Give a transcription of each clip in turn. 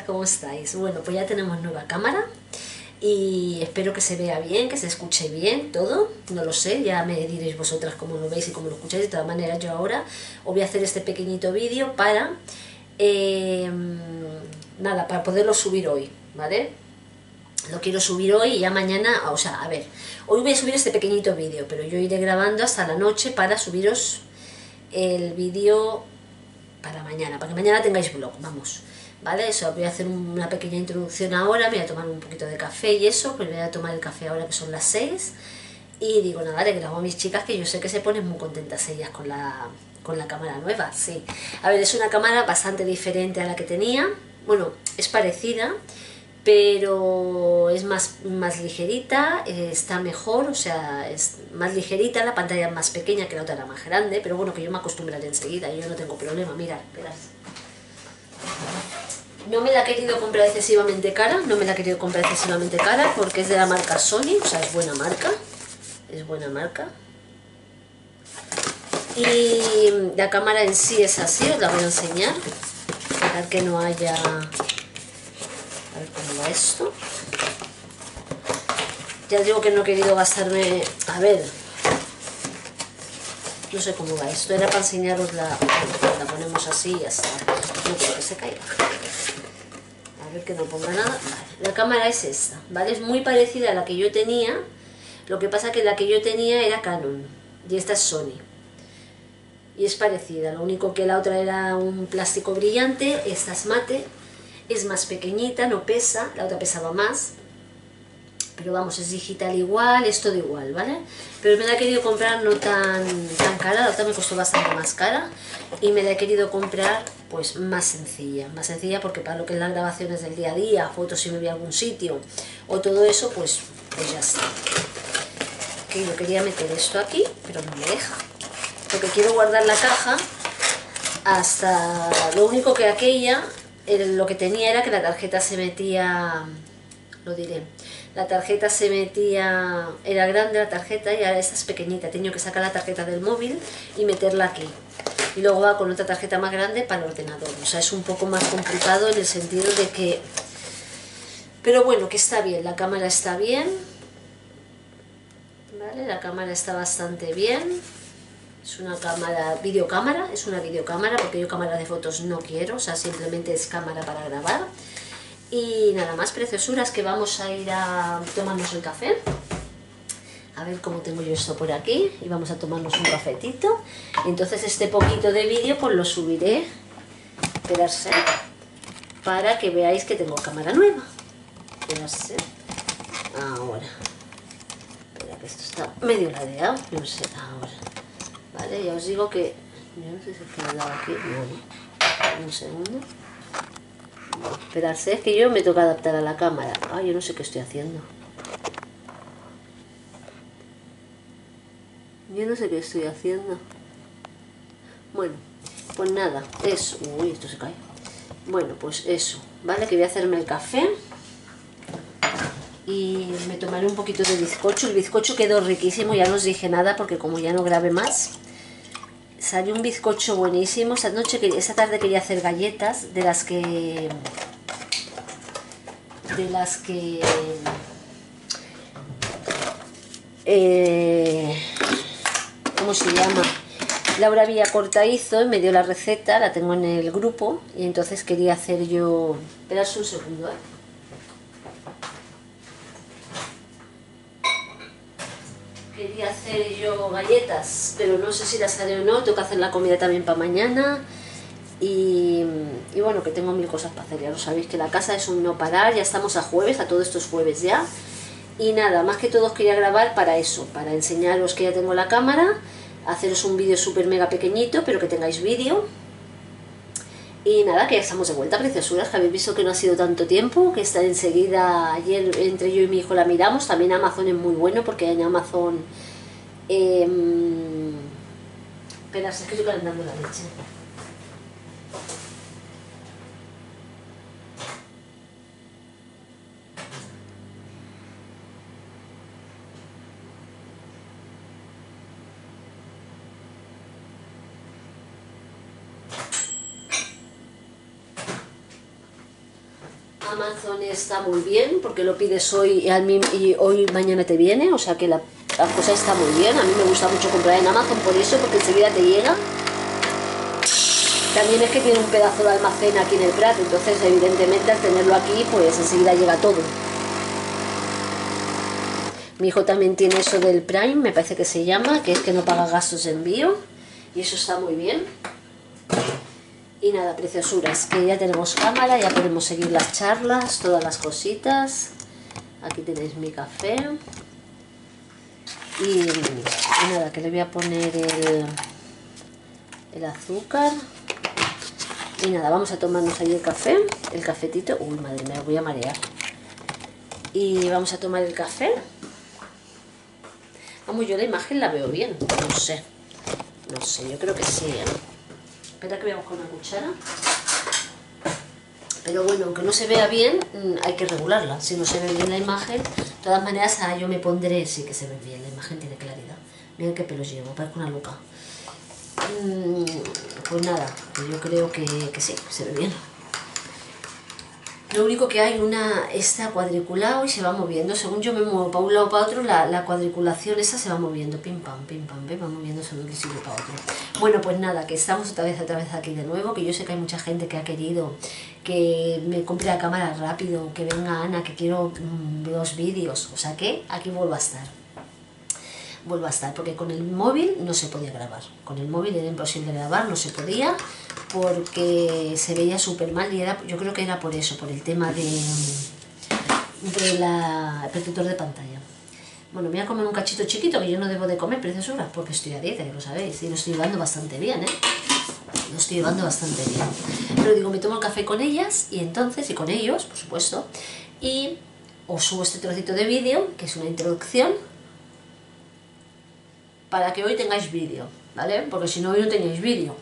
preciosuras, ¿cómo estáis? Bueno, pues ya tenemos nueva cámara y espero que se vea bien, que se escuche bien todo, no lo sé, ya me diréis vosotras cómo lo veis y cómo lo escucháis, de todas maneras yo ahora os voy a hacer este pequeñito vídeo para, eh, nada, para poderlo subir hoy, ¿vale? Lo quiero subir hoy y ya mañana, o sea, a ver, hoy voy a subir este pequeñito vídeo, pero yo iré grabando hasta la noche para subiros el vídeo para mañana, para que mañana tengáis blog, vamos. ¿Vale? Eso, voy a hacer una pequeña introducción ahora, me voy a tomar un poquito de café y eso, pues voy a tomar el café ahora que son las 6 y digo, nada, le grabo a mis chicas que yo sé que se ponen muy contentas ellas con la, con la cámara nueva, sí. A ver, es una cámara bastante diferente a la que tenía, bueno, es parecida, pero es más, más ligerita, está mejor, o sea, es más ligerita, la pantalla es más pequeña que la otra era más grande, pero bueno, que yo me acostumbraré enseguida, yo no tengo problema, mirad, esperad. No me la he querido comprar excesivamente cara, no me la he querido comprar excesivamente cara porque es de la marca Sony, o sea, es buena marca, es buena marca. Y la cámara en sí es así, os la voy a enseñar, para que no haya... A ver cómo va esto. Ya digo que no he querido gastarme... A ver, no sé cómo va esto, era para enseñaros la... La ponemos así y ya está. No quiero que se caiga a ver que no ponga nada. La cámara es esta, ¿vale? Es muy parecida a la que yo tenía, lo que pasa que la que yo tenía era Canon y esta es Sony. Y es parecida, lo único que la otra era un plástico brillante, esta es mate, es más pequeñita, no pesa, la otra pesaba más. Pero vamos, es digital igual, es todo igual, ¿vale? Pero me la he querido comprar no tan, tan cara, la otra me costó bastante más cara. Y me la he querido comprar pues más sencilla, más sencilla porque para lo que es las grabaciones del día a día, fotos si me voy a algún sitio o todo eso, pues, pues ya está. Que yo quería meter esto aquí, pero no me deja. Porque quiero guardar la caja hasta... Lo único que aquella, lo que tenía era que la tarjeta se metía... Lo diré. La tarjeta se metía... Era grande la tarjeta y ahora esta es pequeñita. He tenido que sacar la tarjeta del móvil y meterla aquí y luego va con otra tarjeta más grande para el ordenador. O sea, es un poco más complicado en el sentido de que... Pero bueno, que está bien, la cámara está bien. ¿Vale? La cámara está bastante bien. Es una cámara, videocámara, es una videocámara porque yo cámara de fotos no quiero, o sea, simplemente es cámara para grabar. Y nada más, preciosuras, que vamos a ir a tomarnos el café. A ver cómo tengo yo esto por aquí. Y vamos a tomarnos un cafetito. Entonces este poquito de vídeo pues lo subiré esperarse para que veáis que tengo cámara nueva. Esperarse ahora. Espera que esto está medio ladeado. No sé ahora. Vale ya os digo que no sé si se ha aquí. No, un segundo esperarse es que yo me toca adaptar a la cámara ay yo no sé qué estoy haciendo Yo no sé qué estoy haciendo. Bueno, pues nada, eso. Uy, esto se cae. Bueno, pues eso, ¿vale? Que voy a hacerme el café. Y me tomaré un poquito de bizcocho. El bizcocho quedó riquísimo, ya no os dije nada porque como ya no grabé más. Salió un bizcocho buenísimo. Esta noche, esta tarde quería hacer galletas de las que... De las que... Eh, ¿cómo se llama? Laura Villacorta hizo y me dio la receta, la tengo en el grupo y entonces quería hacer yo... Esperad un segundo, ¿eh? Hacer yo galletas, pero no sé si las haré o no, tengo que hacer la comida también para mañana. Y, y, bueno, que tengo mil cosas para hacer, ya lo sabéis que la casa es un no parar, ya estamos a jueves, a todos estos jueves ya. Y nada, más que todo os quería grabar para eso, para enseñaros que ya tengo la cámara, haceros un vídeo súper mega pequeñito, pero que tengáis vídeo. Y nada, que ya estamos de vuelta, preciosuras, que habéis visto que no ha sido tanto tiempo, que está enseguida, ayer entre yo y mi hijo la miramos, también Amazon es muy bueno, porque en Amazon... Eh, espera, es que estoy calentando la leche. Amazon está muy bien porque lo pides hoy y, hoy mañana te viene, o sea que la, cosa está muy bien. A mí me gusta mucho comprar en Amazon por eso, porque enseguida te llega. También es que tiene un pedazo de almacén aquí en el Prat, entonces evidentemente al tenerlo aquí, pues enseguida llega todo. Mi hijo también tiene eso del Prime, me parece que se llama, que es que no paga gastos de envío. Y eso está muy bien. Y nada, preciosuras, que ya tenemos cámara, ya podemos seguir las charlas, todas las cositas. Aquí tenéis mi café. Y, nada, que le voy a poner el, el azúcar. Y nada, vamos a tomarnos ahí el café, el cafetito. Uy, madre mía, voy a marear. Y vamos a tomar el café. Vamos, yo la imagen la veo bien, no sé. No sé, yo creo que sí, ¿eh? Espera que voy a buscar una cuchara. Pero bueno, aunque no se vea bien, mm, hay que regularla. Si no se ve bien la imagen, de todas maneras ah, yo me pondré, sí que se ve bien, la imagen tiene claridad. Miren qué pelos llevo, parezco una loca. Mm, pues nada, yo creo que, que sí, se ve bien. Lo único que hay una está cuadriculado y se va moviendo. Según yo me muevo para un lado para otro, la, cuadriculación esa se va moviendo. Pim pam, pim pam, va moviéndose de un sitio para otro. Bueno, pues nada, que estamos otra vez, otra vez aquí de nuevo. Que yo sé que hay mucha gente que ha querido que me compre la cámara rápido, que venga Ana, que quiero mm, los vídeos. O sea que aquí vuelvo a estar vuelvo a estar, porque con el móvil no se podía grabar. Con el móvil era imposible grabar, no se podía porque se veía súper mal y era, yo creo que era por eso, por el tema de, de la protector de pantalla. Bueno, me voy a comer un cachito chiquito que yo no debo de comer preciosura porque estoy a dieta, ya lo sabéis, y lo estoy llevando bastante bien, ¿eh? Lo estoy llevando bastante bien. Pero digo, me tomo el café con ellas y entonces, y con ellos, por supuesto, y os subo este trocito de vídeo, que es una introducción, para que hoy tengáis vídeo, ¿vale? Porque si no, hoy no tenéis vídeo.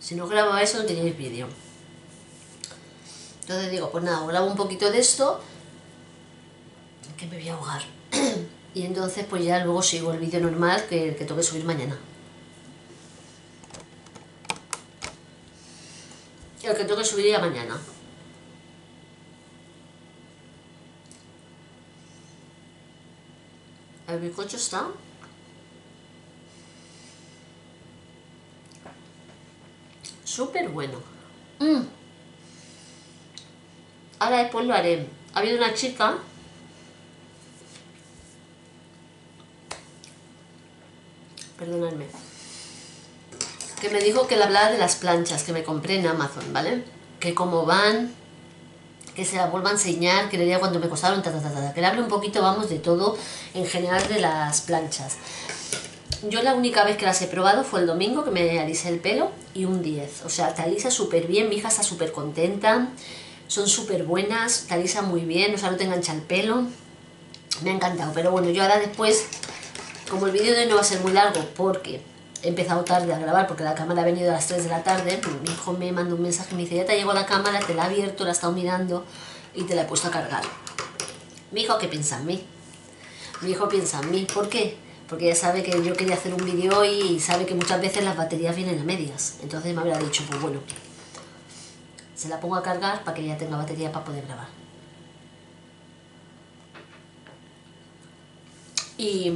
Si no grabo eso no tenéis vídeo. Entonces digo, pues nada, grabo un poquito de esto, que me voy a ahogar. y entonces pues ya luego sigo el vídeo normal que, que tengo que subir mañana. El que tengo que subir ya mañana. El bizcocho está súper bueno. Mm. Ahora después lo haré. Ha habido una chica perdonadme que me dijo que le hablaba de las planchas que me compré en Amazon, ¿vale? Que cómo van, que se la vuelva a enseñar, que le diga cuando me costaron, ta, que le hable un poquito, vamos, de todo en general de las planchas. Yo la única vez que las he probado fue el domingo, que me alisé el pelo, y un 10. O sea, te alisa súper bien, mi hija está súper contenta, son súper buenas, te alisa muy bien, o sea, no te engancha el pelo. Me ha encantado, pero bueno, yo ahora después, como el vídeo de hoy no va a ser muy largo, porque he empezado tarde a grabar, porque la cámara ha venido a las 3 de la tarde, pues mi hijo me manda un mensaje, me dice, ya te llegó la cámara, te la he abierto, la he estado mirando y te la he puesto a cargar. Mi hijo, ¿qué piensa en mí? Mi hijo piensa en mí, ¿por qué? porque ya sabe que yo quería hacer un vídeo y sabe que muchas veces las baterías vienen a medias. Entonces me habría dicho, pues bueno, se la pongo a cargar para que ya tenga batería para poder grabar. Y,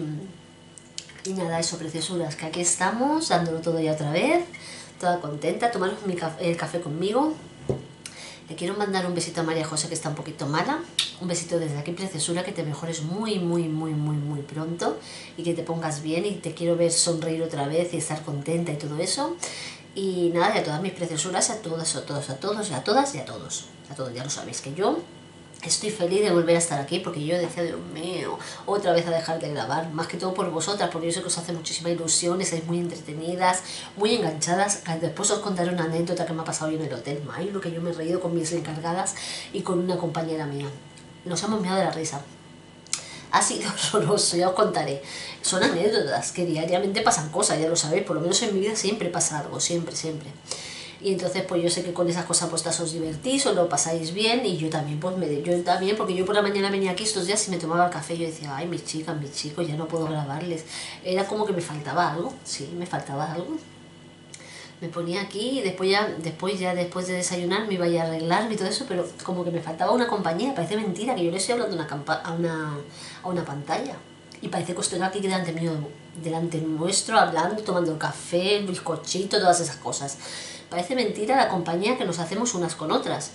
y nada, eso, preciosuras, que aquí estamos, dándolo todo ya otra vez, toda contenta, tomaros el café conmigo. Le quiero mandar un besito a María José que está un poquito mala, un besito desde aquí, preciosura, que te mejores muy, muy, muy, muy, muy pronto y que te pongas bien y te quiero ver sonreír otra vez y estar contenta y todo eso. Y nada, y a todas mis preciosuras, a todas, a todos, a todos, a todas y a todos. A todos, ya lo sabéis que yo Estoy feliz de volver a estar aquí porque yo decía, Dios mío, otra vez a dejar de grabar, más que todo por vosotras, porque yo sé que os hace muchísima ilusión, estáis muy entretenidas, muy enganchadas. Después os contaré una anécdota que me ha pasado hoy en el hotel lo que yo me he reído con mis encargadas y con una compañera mía nos hemos mirado de la risa. Ha sido horroroso, ya os contaré. Son anécdotas que diariamente pasan cosas, ya lo sabéis, por lo menos en mi vida siempre pasa algo, siempre, siempre. Y entonces pues yo sé que con esas cosas puestas os divertís, os lo pasáis bien y yo también, pues me, yo también, porque yo por la mañana venía aquí estos días y me tomaba el café y yo decía, ay, mis chicas, mis chicos, ya no puedo grabarles. Era como que me faltaba algo, sí, me faltaba algo. Me ponía aquí y después ya, después ya después de desayunar me iba a, arreglarme y todo eso, pero como que me faltaba una compañía, parece mentira que yo le estoy hablando una, a una, a una pantalla. Y parece que estoy aquí delante mío, delante nuestro, hablando, tomando café, el bizcochito, todas esas cosas. Parece mentira la compañía que nos hacemos unas con otras.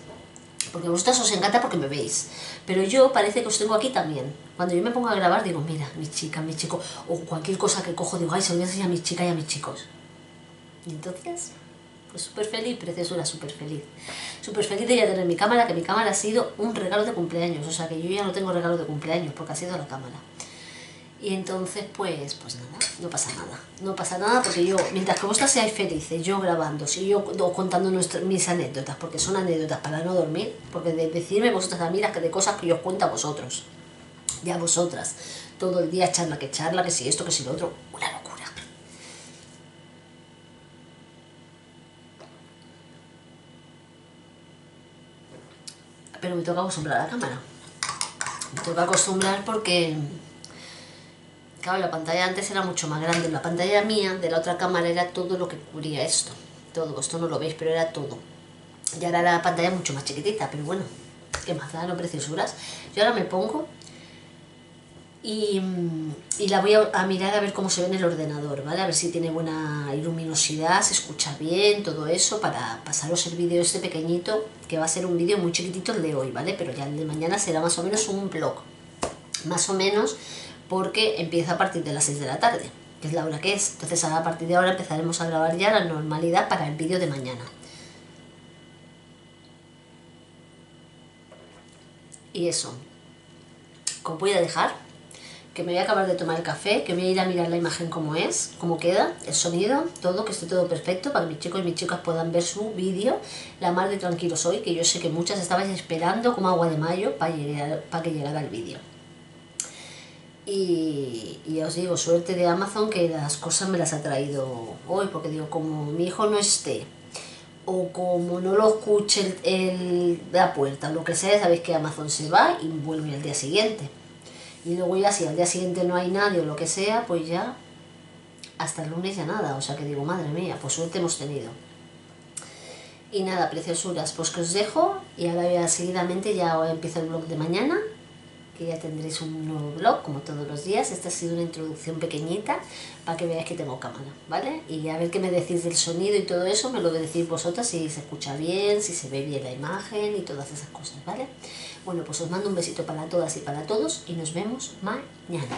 Porque a vosotras os encanta porque me veis. Pero yo parece que os tengo aquí también. Cuando yo me pongo a grabar digo, mira, mi chica, mi chico, o cualquier cosa que cojo, digo, ay, se lo voy a enseñar a mi chica y a mis chicos. Y entonces, pues súper feliz, preciosura, súper feliz. Súper feliz de ya tener mi cámara, que mi cámara ha sido un regalo de cumpleaños. O sea que yo ya no tengo regalo de cumpleaños porque ha sido la cámara. Y entonces, pues, pues nada, no pasa nada. No pasa nada porque yo, mientras que vosotras seáis felices, yo grabando, si yo contando mis anécdotas, porque son anécdotas para no dormir, porque de decirme vosotras a mí que de cosas que yo os cuento a vosotros, ya vosotras, todo el día charla que charla, que si esto, que si lo otro, una locura. Pero me toca acostumbrar a la cámara. Me toca acostumbrar porque Claro, la pantalla antes era mucho más grande. La pantalla mía de la otra cámara era todo lo que cubría esto. Todo, esto no lo veis, pero era todo. Y ahora la pantalla mucho más chiquitita, pero bueno, qué más da, no preciosuras. Yo ahora me pongo y, la voy a, mirar a ver cómo se ve en el ordenador, ¿vale? A ver si tiene buena luminosidad, se escucha bien, todo eso, para pasaros el vídeo este pequeñito, que va a ser un vídeo muy chiquitito el de hoy, ¿vale? Pero ya el de mañana será más o menos un blog. Más o menos porque empieza a partir de las 6 de la tarde, que es la hora que es. Entonces a partir de ahora empezaremos a grabar ya la normalidad para el vídeo de mañana. Y eso, como voy a dejar, que me voy a acabar de tomar el café, que voy a ir a mirar la imagen como es, cómo queda, el sonido, todo, que esté todo perfecto para que mis chicos y mis chicas puedan ver su vídeo, la mar de tranquilos hoy, que yo sé que muchas estabais esperando como agua de mayo para, llegar, para que llegara el vídeo. Y, ya os digo, suerte de Amazon que las cosas me las ha traído hoy, porque digo, como mi hijo no esté, o como no lo escuche el, la puerta, lo que sea, sabéis que Amazon se va y vuelve al día siguiente. Y luego ya si al día siguiente no hay nadie o lo que sea, pues ya hasta el lunes ya nada. O sea que digo, madre mía, pues suerte hemos tenido. Y nada, preciosuras, pues que os dejo y ahora ya seguidamente ya empiezo el blog de mañana que ya tendréis un nuevo blog como todos los días. Esta ha sido una introducción pequeñita para que veáis que tengo cámara, ¿vale? Y a ver qué me decís del sonido y todo eso, me lo decís vosotras si se escucha bien, si se ve bien la imagen y todas esas cosas, ¿vale? Bueno, pues os mando un besito para todas y para todos y nos vemos mañana.